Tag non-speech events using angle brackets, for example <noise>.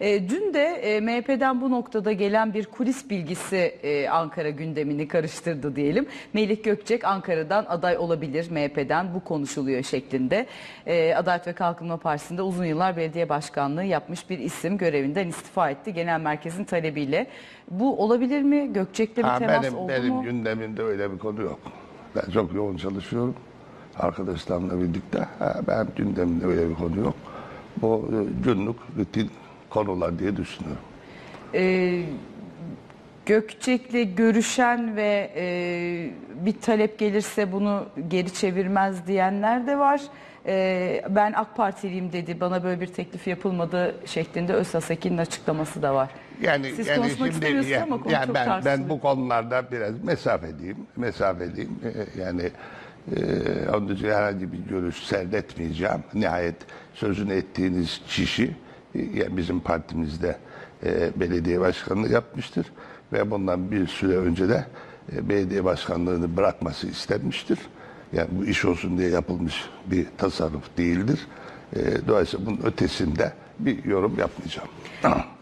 E, dün de e, MHP'den bu noktada gelen bir kulis bilgisi e, Ankara gündemini karıştırdı diyelim. Melih Gökçek Ankara'dan aday olabilir MHP'den bu konuşuluyor şeklinde. E, Adalet ve Kalkınma Partisi'nde uzun yıllar belediye başkanlığı yapmış bir isim görevinden istifa etti genel merkezin talebiyle. Bu olabilir mi? Gökçek'le bir Ha, temas benim oldu benim mu? gündemimde öyle bir konu yok. Ben çok yoğun çalışıyorum. Arkadaşlarımla birlikte. Ha, ben gündemimde öyle bir konu yok. Bu e, günlük rutin konular diye düşünüyorum. e, Gökçek'le görüşen ve e, bir talep gelirse bunu geri çevirmez diyenler de var. E, ben AK Partiliyim dedi bana böyle bir teklif yapılmadı şeklinde Özsasekin'in açıklaması da var. Yani Siz yani konuşmak istemiyorsunuz yani, ama konu yani çok ben ben tartışılıyor. bu konularda biraz mesafeliyim. Mesafeliyim. Ee, yani e, onun için herhangi bir görüş serdetmeyeceğim. Nihayet sözünü ettiğiniz kişi e, yani bizim partimizde e, belediye başkanlığı yapmıştır ve bundan bir süre önce de e, belediye başkanlığını bırakması istenmiştir. Yani bu iş olsun diye yapılmış bir tasarruf değildir. E, dolayısıyla bunun ötesinde bir yorum yapmayacağım. <clears throat>